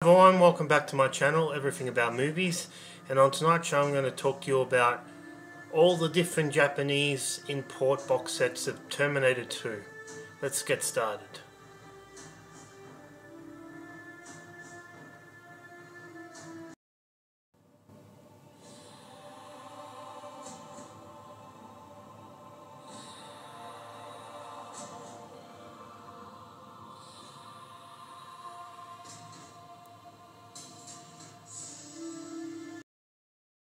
everyone, welcome back to my channel, Everything About Movies. And on tonight's show I'm going to talk to you about all the different Japanese import box sets of Terminator 2. Let's get started.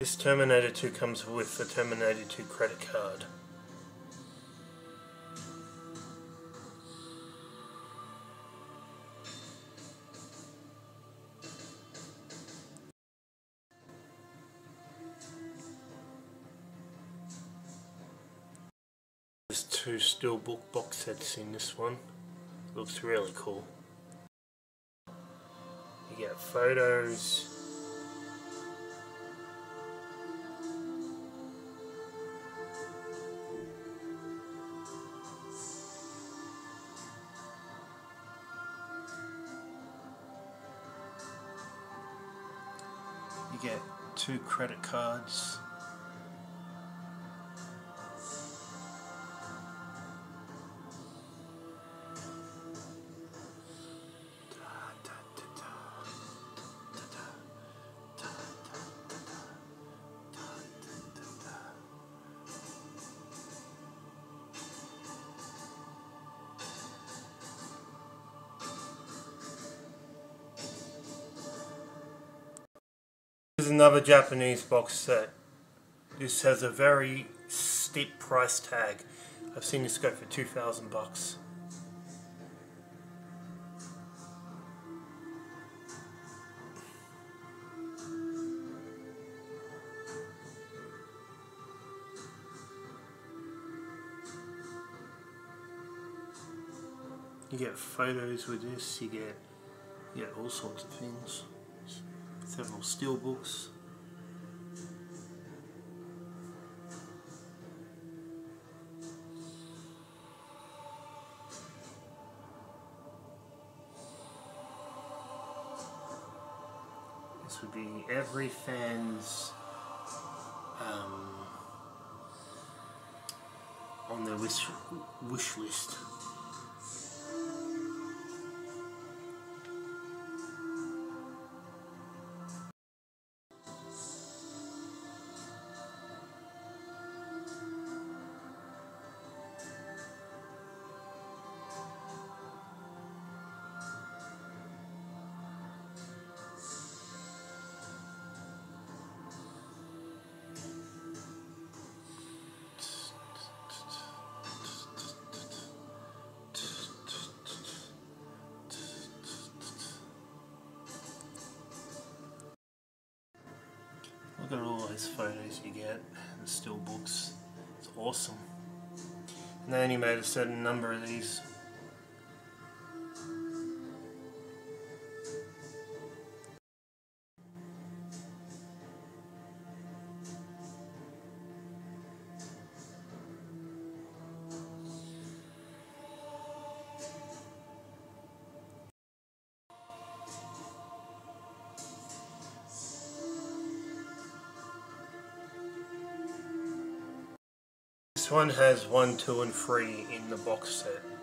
This Terminator 2 comes with the Terminator 2 credit card. There's two steelbook box sets in this one. Looks really cool. You get photos, you get two credit cards another Japanese box set. This has a very steep price tag. I've seen this go for 2000 bucks. You get photos with this, you get you get all sorts of things several steel books. This would be every fan's um, on their wish, wish list. Look at all those photos you get, the steel books. It's awesome. And they only made a certain number of these. This one has 1, 2 and 3 in the box set.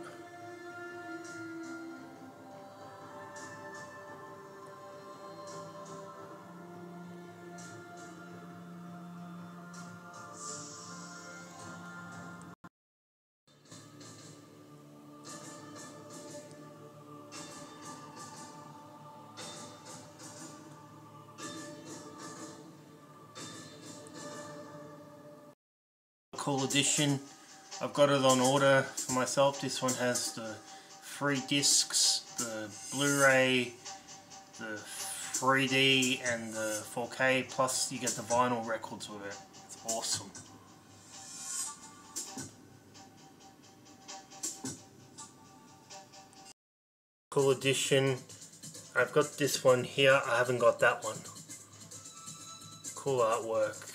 Cool edition. I've got it on order for myself. This one has the three discs, the Blu-ray, the 3D and the 4K, plus you get the vinyl records with it. It's awesome. Cool edition. I've got this one here, I haven't got that one. Cool artwork.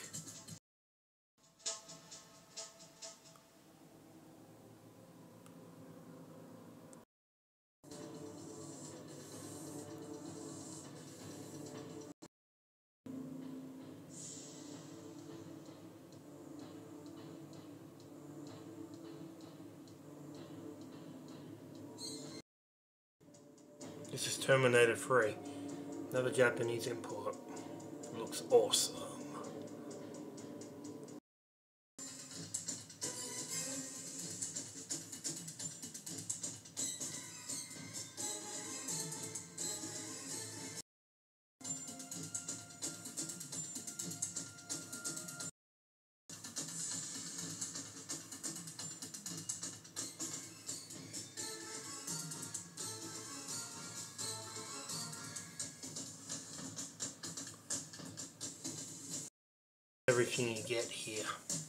This is Terminator 3. Another Japanese import. Looks awesome. Everything you get here.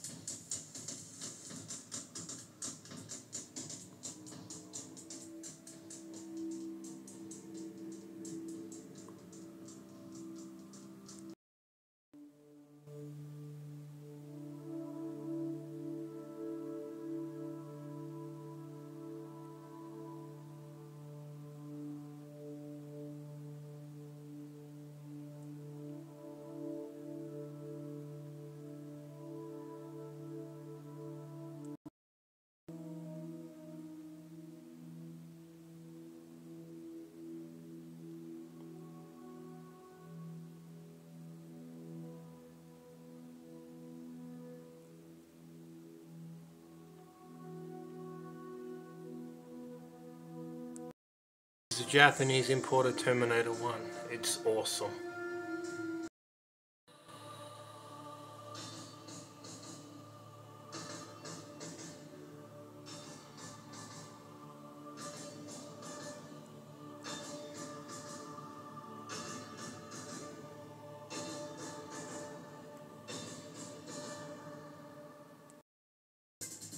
Japanese imported Terminator 1. It's awesome.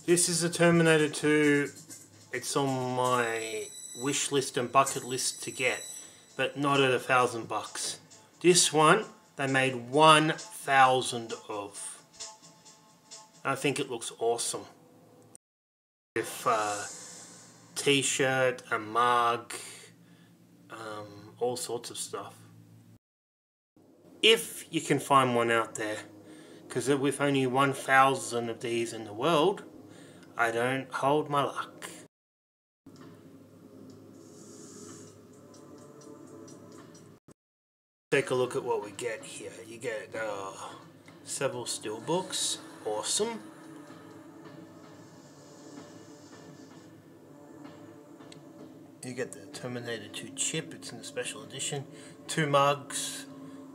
This is a Terminator 2. It's on my wish list and bucket list to get, but not at a thousand bucks. This one, they made 1,000 of. I think it looks awesome. With a t-shirt, a mug, um, all sorts of stuff. If you can find one out there, because with only 1,000 of these in the world, I don't hold my luck. Take a look at what we get here. You get uh, several steelbooks. Awesome. You get the Terminator 2 chip. It's in the special edition. Two mugs.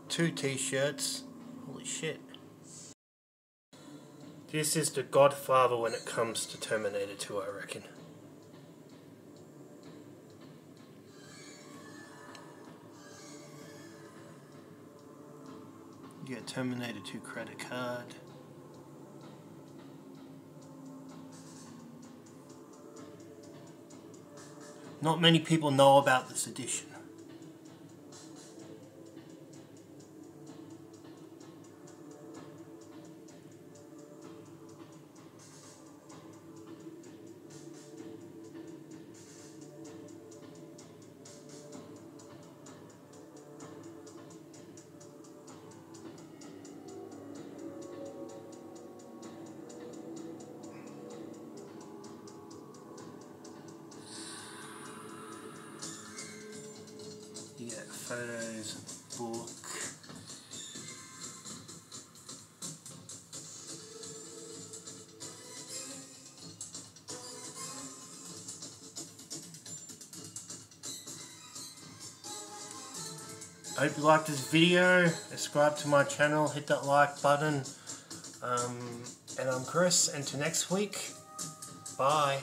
Two t-shirts. Holy shit. This is the godfather when it comes to Terminator 2, I reckon. You get Terminator 2 credit card. Not many people know about this edition. Photos, book. I hope you liked this video. Subscribe to my channel, hit that like button. Um, and I'm Chris, and to next week, bye.